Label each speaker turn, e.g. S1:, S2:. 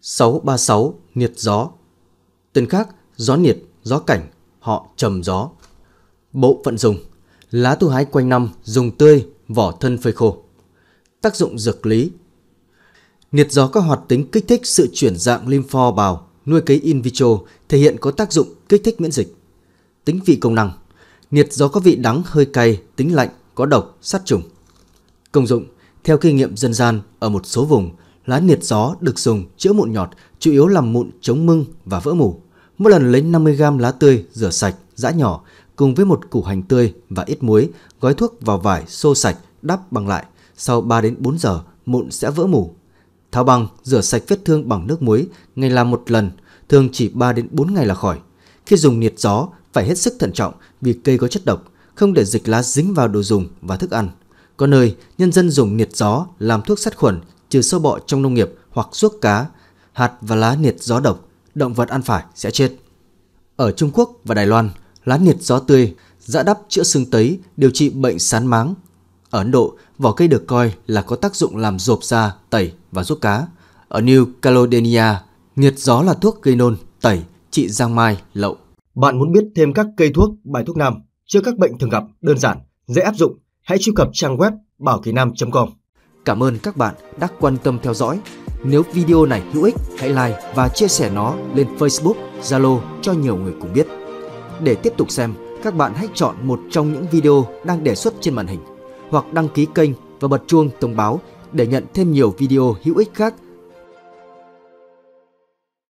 S1: 636 Niệt gió Tên khác gió niệt, gió cảnh, họ trầm gió. Bộ phận dùng Lá thu hái quanh năm, dùng tươi, vỏ thân phơi khô. Tác dụng dược lý Niệt gió có hoạt tính kích thích sự chuyển dạng lympho bào, nuôi cấy in vitro, thể hiện có tác dụng kích thích miễn dịch. Tính vị công năng Niệt gió có vị đắng hơi cay, tính lạnh, có độc, sát trùng. Công dụng Theo kinh nghiệm dân gian, ở một số vùng, lá niệt gió được dùng chữa mụn nhọt, chủ yếu làm mụn chống mưng và vỡ mủ. Mỗi lần lấy 50g lá tươi rửa sạch, giã nhỏ cùng với một củ hành tươi và ít muối, gói thuốc vào vải xô sạch, đắp bằng lại. Sau 3 đến 4 giờ, mụn sẽ vỡ mủ. Tháo băng, rửa sạch vết thương bằng nước muối, ngày làm một lần, thường chỉ 3 đến 4 ngày là khỏi. Khi dùng niệt gió, phải hết sức thận trọng vì cây có chất độc, không để dịch lá dính vào đồ dùng và thức ăn. Có nơi, nhân dân dùng nhiệt gió làm thuốc sát khuẩn, trừ sâu bọ trong nông nghiệp hoặc ruốc cá, hạt và lá niệt gió độc, động vật ăn phải sẽ chết. Ở Trung Quốc và Đài Loan, lá niệt gió tươi, dã đắp chữa sưng tấy, điều trị bệnh sán máng. Ở Ấn Độ, vỏ cây được coi là có tác dụng làm rộp da, tẩy và ruốc cá. Ở New Caledonia, niệt gió là thuốc gây nôn, tẩy, trị giang mai, lậu.
S2: Bạn muốn biết thêm các cây thuốc, bài thuốc nam chữa các bệnh thường gặp, đơn giản, dễ áp dụng, hãy truy cập trang web bảo kỳ nam.com.
S1: Cảm ơn các bạn đã quan tâm theo dõi. Nếu video này hữu ích, hãy like và chia sẻ nó lên Facebook, Zalo cho nhiều người cùng biết. Để tiếp tục xem, các bạn hãy chọn một trong những video đang đề xuất trên màn hình hoặc đăng ký kênh và bật chuông thông báo để nhận thêm nhiều video hữu ích khác